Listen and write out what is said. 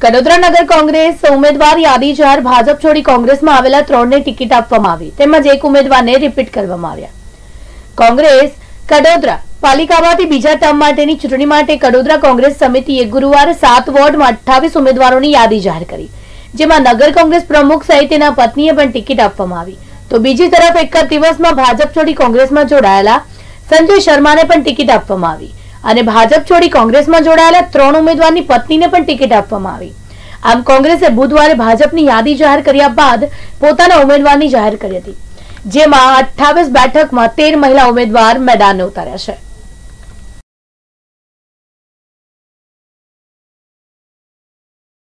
કડોદરા નગર કોંગ્રેસ ઉમેદવાર યાદી જાહેર ભાજપ છોડી કોંગ્રેસમાં આવેલા ત્રણને ટિકિટ આપવામાં આવી. તેમજ એક ઉમેદવારને રિપીટ કરવામાં આવ્યા. કોંગ્રેસ કડોદરા પાલિકામાંથી બીજા ટર્મ માટેની ચૂંટણી માટે કડોદરા કોંગ્રેસ સમિતિએ ગુરુવારે સાત વોર્ડમાં અઠ્ઠાવીસ ઉમેદવારોની યાદી જાહેર કરી. જેમાં નગર કોંગ્રેસ પ્રમુખ સહિત તેના પત્નીએ પણ ટિકિટ આપવામાં આવી. તો બીજી તરફ એક જ દિવસમાં ભાજપ છોડી કોંગ્રેસમાં જોડાયેલા સંજય શર્માને પણ ટિકિટ આપવામાં આવી. અને ભાજપ છોડી કોંગ્રેસમાં જોડાયેલા ત્રણ ઉમેદવારની પત્નીને પણ ટિકિટ આપવામાં આવી. આમ કોંગ્રેસે બુધવારે ભાજપની યાદી જાહેર કર્યા બાદ પોતાના ઉમેદવારની જાહેર કરી હતી, જેમાં અઠ્ઠાવીસ બેઠકમાં તેર મહિલા ઉમેદવાર મેદાને ઉતાર્યા છે.